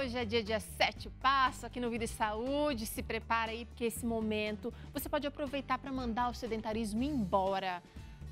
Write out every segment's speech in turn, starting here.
Hoje é dia de sete passo aqui no Vida e Saúde. Se prepara aí, porque esse momento você pode aproveitar para mandar o sedentarismo embora.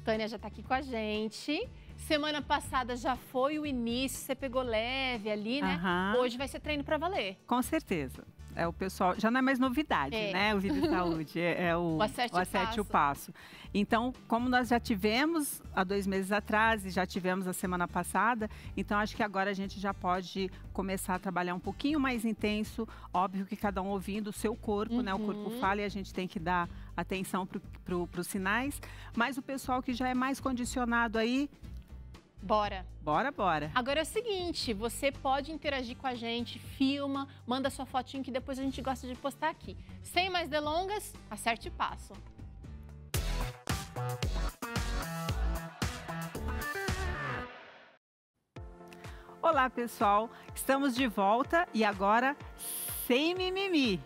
Tânia já está aqui com a gente. Semana passada já foi o início, você pegou leve ali, né? Aham. Hoje vai ser treino para valer. Com certeza. É o pessoal, já não é mais novidade, É. né? O Vida e Saúde é, é o, O acerte e acerte o passo. Então, como nós já tivemos há dois meses atrás e já tivemos a semana passada, então acho que agora a gente já pode começar a trabalhar um pouquinho mais intenso. Óbvio que cada um ouvindo o seu corpo, né? O corpo Uhum. fala e a gente tem que dar atenção para pro, os sinais. Mas o pessoal que já é mais condicionado aí, Bora. bora, bora. Agora é o seguinte, você pode interagir com a gente, filma, manda sua fotinho que depois a gente gosta de postar aqui. Sem mais delongas, acerte e passo. Olá, pessoal. Estamos de volta e agora sem mimimi.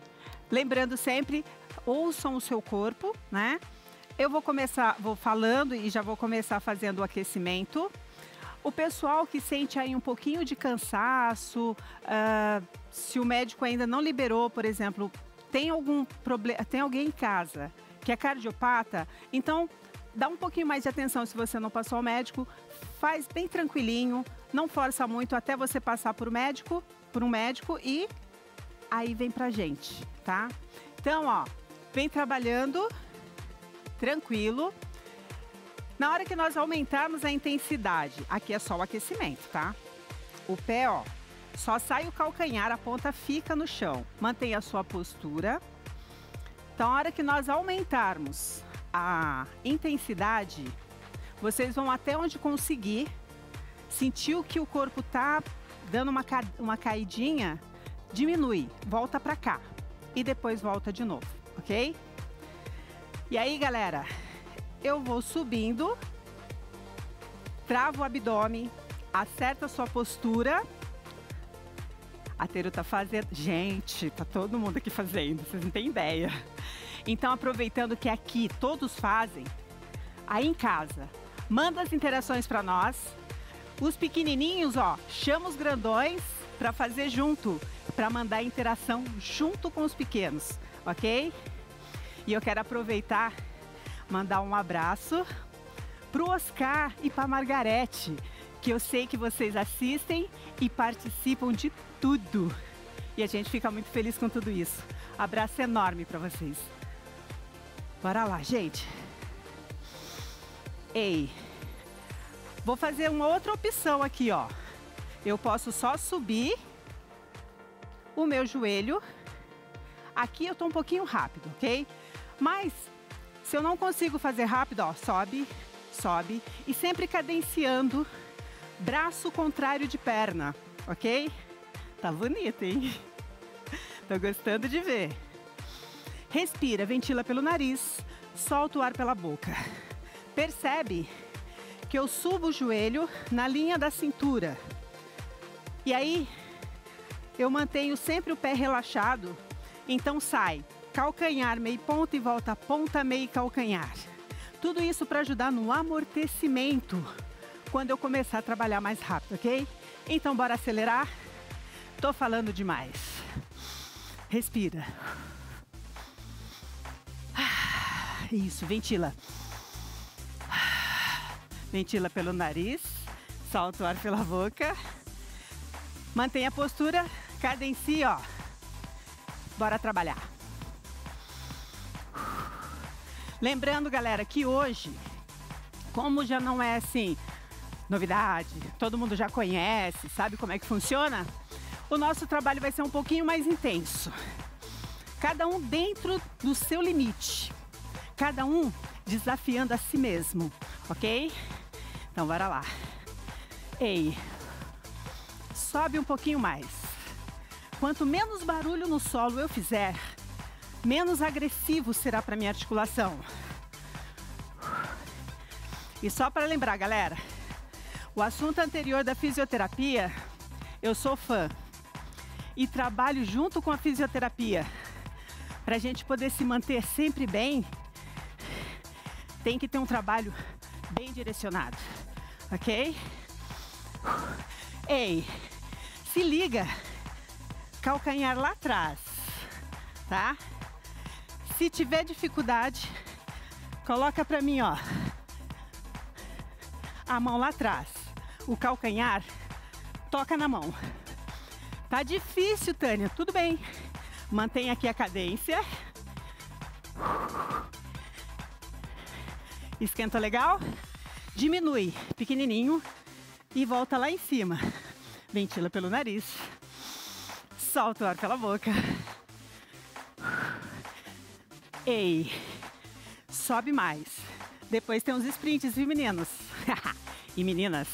Lembrando sempre, ouçam o seu corpo, né? Eu vou começar, vou falando e já vou começar fazendo o aquecimento. O pessoal que sente aí um pouquinho de cansaço, ah, se o médico ainda não liberou, por exemplo, tem algum problema, tem alguém em casa que é cardiopata, então dá um pouquinho mais de atenção se você não passou ao médico, faz bem tranquilinho, não força muito até você passar por médico, por um médico e aí vem pra gente, tá? Então, ó, vem trabalhando tranquilo. Na hora que nós aumentarmos a intensidade, aqui é só o aquecimento, tá? O pé, ó, só sai o calcanhar, a ponta fica no chão. Mantenha a sua postura. Então, a hora que nós aumentarmos a intensidade, vocês vão até onde conseguir. Sentiu que o corpo tá dando uma, ca- uma caidinha, diminui, volta pra cá e depois volta de novo, ok? E aí, galera, eu vou subindo, trava o abdômen, acerta a sua postura. A Teru tá fazendo. Gente, tá todo mundo aqui fazendo, vocês não têm ideia. Então, aproveitando que aqui todos fazem, aí em casa, manda as interações para nós. Os pequenininhos, ó, chama os grandões para fazer junto, para mandar interação junto com os pequenos, ok? E eu quero aproveitar, mandar um abraço pro Oscar e pra Margarete, que eu sei que vocês assistem e participam de tudo. E a gente fica muito feliz com tudo isso. Abraço enorme para vocês. Bora lá, gente. Ei, vou fazer uma outra opção aqui, ó. Eu posso só subir o meu joelho. Aqui eu tô um pouquinho rápido, ok? Mas se eu não consigo fazer rápido, ó, sobe, sobe e sempre cadenciando braço contrário de perna, ok? Tá bonito, hein? Tô gostando de ver. Respira, ventila pelo nariz, solta o ar pela boca. Percebe que eu subo o joelho na linha da cintura. E aí eu mantenho sempre o pé relaxado. Então sai calcanhar, meio ponta e volta ponta, meio calcanhar. Tudo isso para ajudar no amortecimento quando eu começar a trabalhar mais rápido, ok? Então bora acelerar. Tô falando demais. Respira. Ah, Isso, ventila. Ah, Ventila pelo nariz, solta o ar pela boca. Mantenha a postura, cadencia, ó. Bora trabalhar. Lembrando, galera, que hoje, como já não é assim, novidade, todo mundo já conhece, sabe como é que funciona? O nosso trabalho vai ser um pouquinho mais intenso. Cada um dentro do seu limite. Cada um desafiando a si mesmo, ok? Então, bora lá. Ei, sobe um pouquinho mais. Quanto menos barulho no solo eu fizer, menos agressivo será para minha articulação. E só para lembrar, galera, o assunto anterior da fisioterapia, eu sou fã e trabalho junto com a fisioterapia. Para a gente poder se manter sempre bem, tem que ter um trabalho bem direcionado, ok? Ei, se liga calcanhar lá atrás, tá? Se tiver dificuldade, coloca pra mim, ó. A mão lá atrás. O calcanhar toca na mão. Tá difícil, Tânia. Tudo bem. Mantenha aqui a cadência. Esquenta legal. Diminui, pequenininho. E volta lá em cima. Ventila pelo nariz. Solta o ar pela boca. Ei. Sobe mais. Depois tem uns sprints, viu, meninos? e meninas.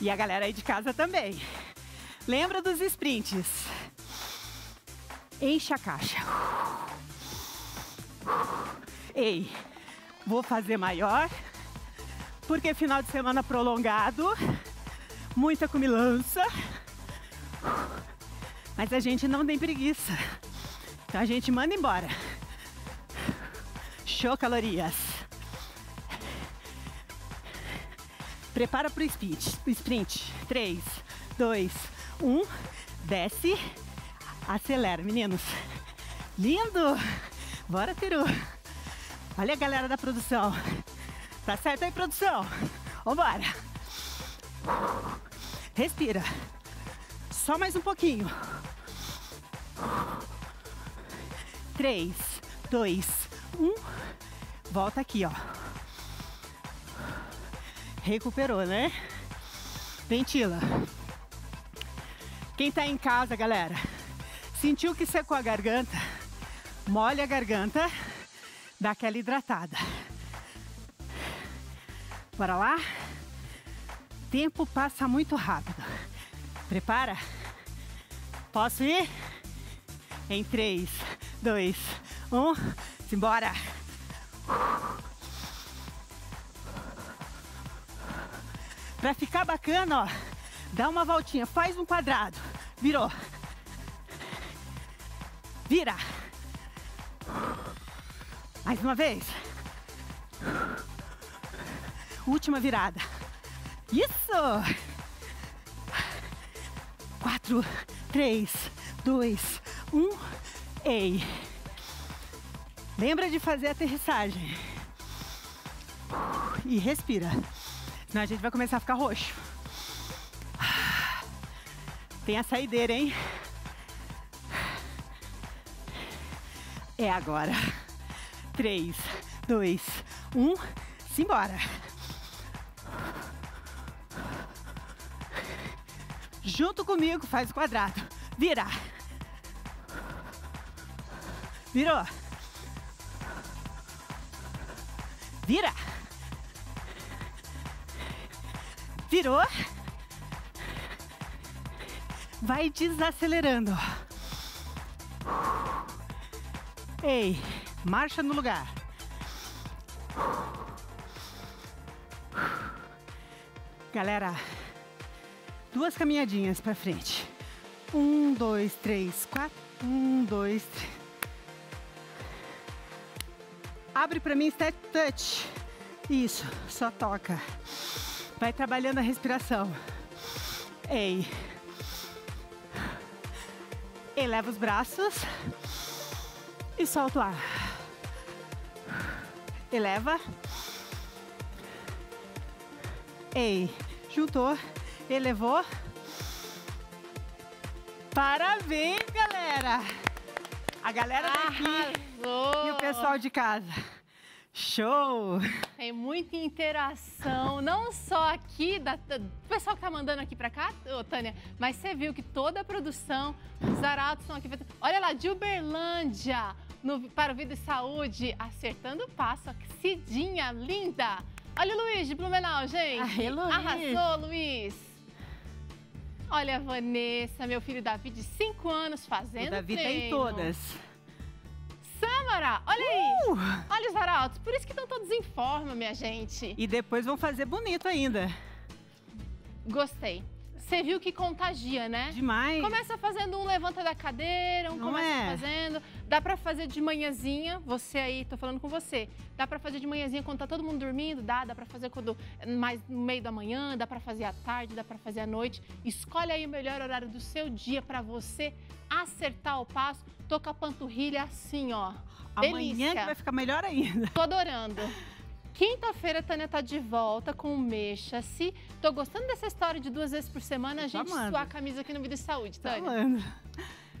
E a galera aí de casa também. Lembra dos sprints? Enche a caixa. Ei, vou fazer maior, porque final de semana prolongado, muita comilança, mas a gente não tem preguiça, então a gente manda embora. Show calorias. Prepara para o sprint. Sprint. 3, 2, 1. Desce. Acelera, meninos. Lindo! Bora, Peru. Olha a galera da produção. Tá certo aí, produção? Vambora. Respira. Só mais um pouquinho. Três, dois. Volta aqui, ó. Recuperou, né? Ventila. Quem tá em casa, galera, sentiu que secou a garganta? Molha a garganta, dá aquela hidratada. Bora lá? Tempo passa muito rápido. Prepara? Posso ir? Em 3, 2, 1, simbora! Pra ficar bacana, ó, dá uma voltinha, faz um quadrado, virou. Vira. Mais uma vez. Última virada. Isso! Quatro, três, dois, um. Ei! Lembra de fazer a aterrissagem. E respira. Senão a gente vai começar a ficar roxo. Tem a saideira, hein? É agora. 3, 2, 1. Simbora. Junto comigo, faz o quadrado. Vira. Virou. Vira. Virou. Vai desacelerando. Ei, marcha no lugar. Galera, duas caminhadinhas para frente. Um, dois, três, quatro. Um, dois, três. Abre para mim, step touch. Isso, só toca. Vai trabalhando a respiração. Ei. Eleva os braços e solta o ar. Eleva. Ei, juntou, elevou. Parabéns, galera! A galera daqui Arrasou! e o pessoal de casa. Show! Tem muita interação, não só aqui, da, do pessoal que tá mandando aqui pra cá, ô, Tânia, mas você viu que toda a produção, os arautos estão aqui. Olha lá, de Uberlândia, no, para o Vida e Saúde, acertando o passo. Cidinha, linda! Olha o Luiz de Blumenau, gente! Aê, Luiz. Arrasou, Luiz! Olha a Vanessa, meu filho Davi, de 5 anos, fazendo O Davi tem treino. todas. Samara, olha aí! Uh! Olha os arautos, por isso que estão todos em forma, minha gente. E depois vão fazer bonito ainda. Gostei. você viu que contagia, né? Demais. Começa fazendo um levanta da cadeira, um Não começa é? fazendo. Dá pra fazer de manhãzinha, você aí, tô falando com você. Dá pra fazer de manhãzinha quando tá todo mundo dormindo, dá, dá pra fazer quando mais no meio da manhã, dá pra fazer à tarde, dá pra fazer à noite. Escolhe aí o melhor horário do seu dia pra você acertar o passo. Tô com a panturrilha assim, ó. Amanhã delícia. que vai ficar melhor ainda. Tô adorando. Quinta-feira a Tânia tá de volta com o Mexa-se. Tô gostando dessa história de duas vezes por semana a gente amando. suar a camisa aqui no Vida e Saúde, Tá Tânia.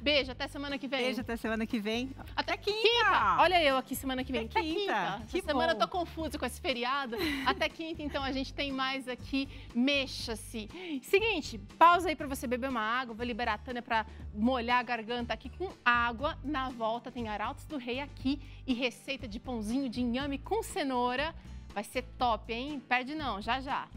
Beijo, até semana que vem. Beijo, até semana que vem. Até quinta. quinta. Olha eu aqui semana que vem. Até quinta. quinta. Que Essa semana eu bom. tô confusa com esse feriado. Até quinta, então a gente tem mais aqui. Mexa-se. Seguinte, pausa aí pra você beber uma água. Vou liberar a Tânia pra molhar a garganta aqui com água. Na volta tem Arautos do Rei aqui e receita de pãozinho de inhame com cenoura. Vai ser top, hein? Perde não, já já.